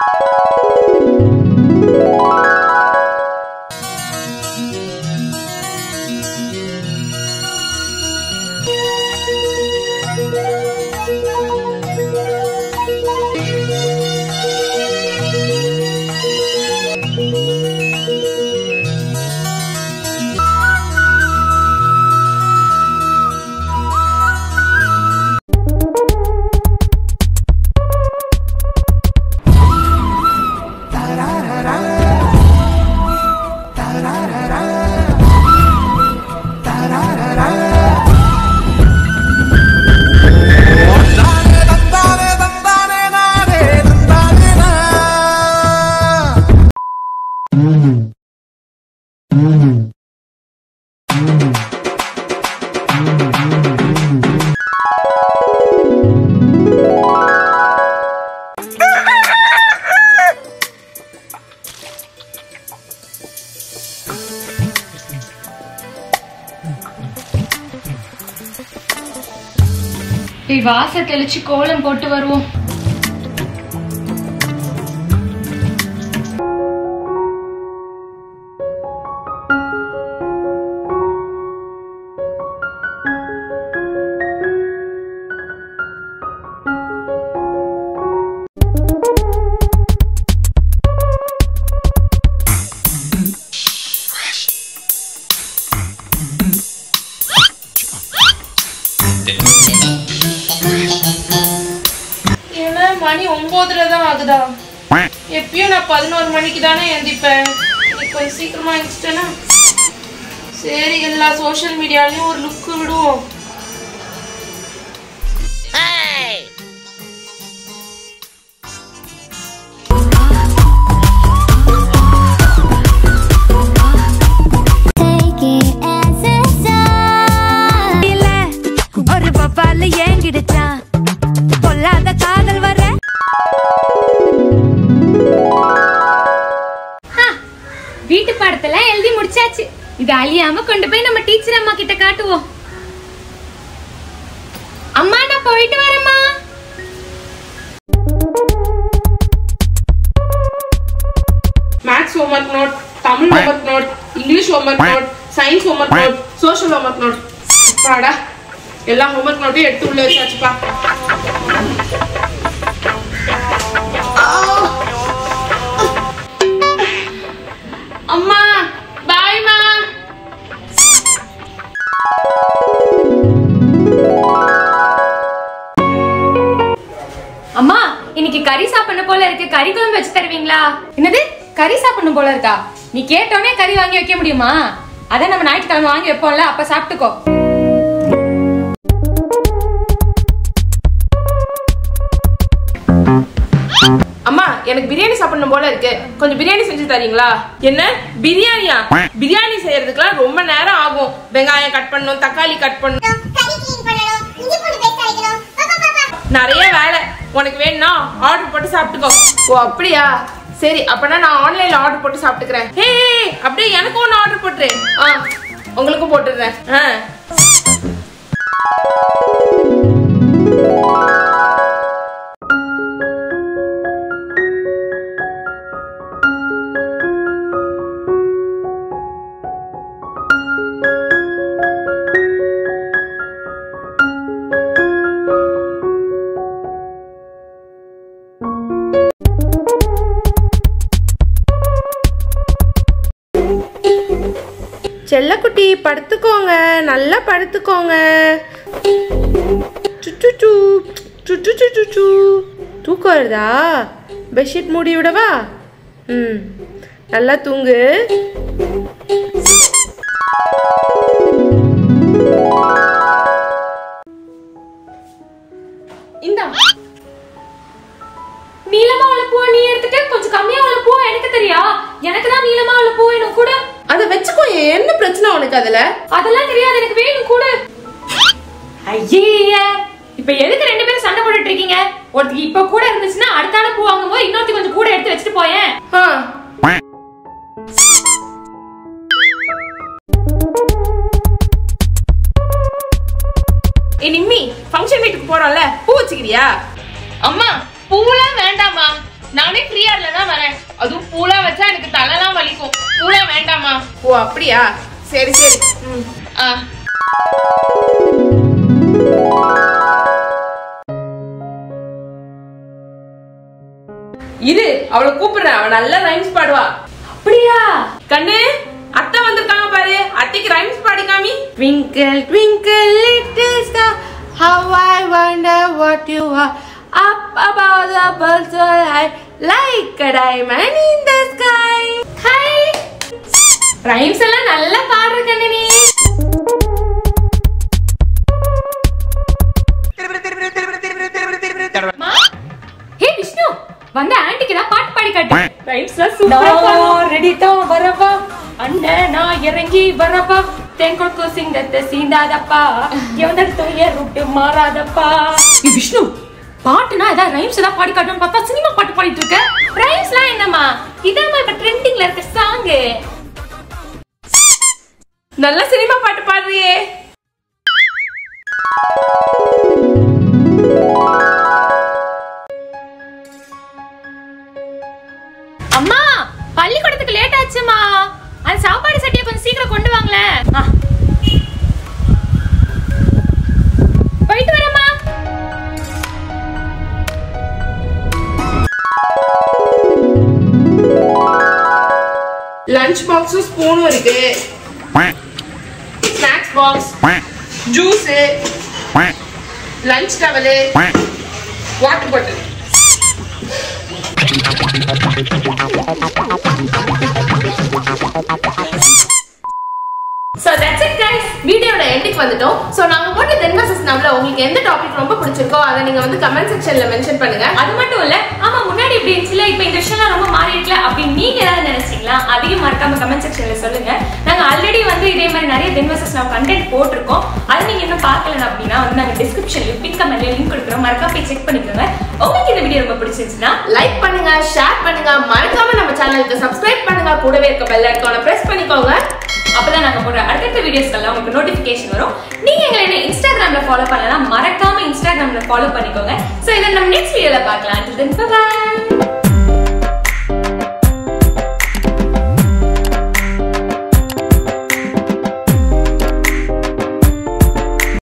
போய் வாச தெளிச்சு கோலம் போட்டு வருவோம். ஒன்பதுல தான் ஆகுதா எப்பயும் நான் பதினோரு மணிக்கு தானே எந்திப்பேன் இன்னைக்கு கொஞ்சம் சீக்கிரமா எழுந்திச்சிட்டேன்னா சரி எல்லா சோஷியல் மீடியாலையும் ஒரு லுக் விடுவோம். அழியாம கொண்டு போய் நம்ம டீச்சர் அம்மா கிட்ட காட்டுவோம் அம்மா நான் போயிட்டு வரேம்மா homework note Tamil homework note English homework note science homework note social homework note பாடா எல்லா ஹோம்ஒர்க் நோட்டையும் எடுத்து உள்ள வச்சாச்சுப்பா. போல இருக்கு. கறி குழம்பு வச்சு தருவீங்களா? என்னது? கறி சாப்பிடணும் போல இருக்கா? நீ கேட்டோனே கறி வாங்கி வைக்க முடியுமா? அதான் நம்ம ஞாயிற்றுக்கிழமை வாங்கி வைப்போம்ல அப்ப சாப்பிட்டுக்கோ. அம்மா எனக்கு பிரியாணி சாப்பிடணும் போல இருக்கு. கொஞ்சம் பிரியாணி செஞ்சு தரீங்களா? என்ன? பிரியாணியா? பிரியாணி செய்யறதுக்குலாம் ரொம்ப நேரம் ஆகும். வெங்காயம் கட் பண்ணணும் தக்காளி கட் பண்ணணும். கறி clean பண்ணணும், இஞ்சி பூண்டு paste அரைக்கணும். பா, பா, பா, பா. நிறைய வேலை. உனக்கு வேணும்னா ஆர்டர் போட்டு சாப்பிட்டுக்கோ. ஓ அப்படியா? சரி அப்பனா நான் ஆன்லைன்ல ஆர்டர் போட்டு சாப்பிட்டுக்கிறேன். ஹே அப்படியே எனக்கும் ஒன்று ஆர்டர் போட்டுரு. ஆ உங்களுக்கும் போட்டுடுறேன். ஆ. செல்லக்குட்டி படுத்துக்கோங்க. நல்லா படுத்துக்கோங்க. சுச்சுச்சு சுச்சுச்சு தூக்கம் வருதா? பெட்ஷீட் மூடி விடவா? ம். நல்லா தூங்கு. உனக்கு அதுல? அதெல்லாம் தெரியாது எனக்கு வேணும் கூட. ஐயே இப்ப எதுக்கு ரெண்டு பேரும் சண்டை போட்டுட்டு இருக்கீங்க? ஒருத்திக்கு இப்ப கூட இருந்துச்சுன்னா அடுத்த ஆளு பூ வாங்கும்போது இன்னொருத்தி கொஞ்சம் கூட எடுத்து வச்சுட்டு போயேன். ஏ நிம்மி ஃபங்க்ஷன் வீட்டுக்கு போறோம்ல. பூ வச்சுக்கிறியா? அம்மா பூலாம் வேண்டாமா நானே ஃப்ரீயா இல்லைன்னா வரேன். அதுவும் பூலா வச்சா எனக்கு தலைலாம் வலிக்கும். பூலா வேண்டாமா ஓ அப்படியா? சரி சரி ஆ இரு அவளை கூப்பிடுறேன் அவ நல்ல ரைம்ஸ் பாடுவா அப்படியா கண்ணு அத்தை வந்திருக்காங்க பாரு அத்தைக்கு ரைம்ஸ் பாடி காமி Twinkle, twinkle, little star, how I wonder what you are. Up above the birds so high, like a diamond in the sky. Hi rhymes எல்லாம் நல்லா பாடுற கண்ணு நீ அம்மா, ஹே விஷ்ணு வந்த ஆன்ட்டிக்கு தான் பாட்டு பாடி காட்டு. ரைம்ஸ்லாம் சூப்பரா ரெடி தான் வரவா? அண்ணன் நான் இறங்கி வரவா? சிங்கத்தை சீந்தாதப்பா எவனத்தும் ஏ ரூட்டு மாறாதப்பா. விஷ்ணு பாட்டுனா ஏதாவது ரைம்ஸ் ஏதாவது பாடி காட்டணும்னு பார்த்தா சினிமா பாட்டு பாடிட்டு இருக்க. ரைம்ஸ்லாம் என்னம்மா? இதாம்மா இப்ப ட்ரெண்டிங்ல இருக்க சாங்கு நல்ல சினிமா பாட்டு பாடுறியே. அம்மா பள்ளிக்கூடத்துக்கு லேட் ஆச்சுமா. அந்த சாப்பாடு சட்டியை கொஞ்சம் சீக்கிரம் கொண்டு வாங்களேன். போயிட்டு வரேம்மா. லஞ்ச் பாக்ஸும் ஸ்பூனும் இருக்கு box juice lunch towel water bottle Thank you. So that's it guys வீடியோட எண்டுக்கு வந்துட்டோம். ஸோ நாங்கள் போட்ட தென் வர்சஸ் நம்மள உங்களுக்கு எந்த டாபிக் ரொம்ப பிடிச்சிருக்கோ அதை நீங்கள் வந்து கமெண்ட் செக்ஷனில் மென்ஷன் பண்ணுங்க. அது மட்டும் இல்லை ஆமாம் முன்னாடி இப்படி இருந்துச்சுல இப்போ இந்த விஷயம்லாம் ரொம்ப மாறி இருக்கல அப்படின்னு நீங்கள் ஏதாவது நினைச்சீங்களா அதையும் மறக்காம கமெண்ட் செக்ஷனில் சொல்லுங்க. நாங்கள் ஆல்ரெடி வந்து இதே மாதிரி நிறைய தென்வசஸ் நான் கண்டென்ட் போட்டிருக்கோம். அது நீங்கள் இன்னும் பார்க்கல அப்படின்னா வந்து நாங்கள் டிஸ்கிரிப்ஷன்ல பின் கமெண்ட்ல லிங்க் கொடுக்குறோம். மறக்காம போய் செக் பண்ணிக்கோங்க. உங்களுக்கு இந்த வீடியோ ரொம்ப பிடிச்சிருந்துச்சுன்னா லைக் பண்ணுங்க ஷேர் பண்ணுங்க. மறக்காம நம்ம சேனலுக்கு சப்ஸ்கிரைப் பண்ணுங்க. கூடவே இருக்க பெல் ஐக்கானை ப்ரெஸ் பண்ணிக்கோங்க. அப்பதான் நாங்க போடுற அடுத்தடுத்த வீடியோஸ்க்கெல்லாம் உங்களுக்கு நோட்டிபிகேஷன் வரும். நீங்க எங்களை இன்ஸ்டாகிராம்ல ஃபாலோ பண்ணலாம் மறக்காம இன்ஸ்டாகிராம்ல ஃபாலோ பண்ணிக்கோங்க. சோ இதை நம்ம நெக்ஸ்ட் வீடியோல பார்க்கலாம்.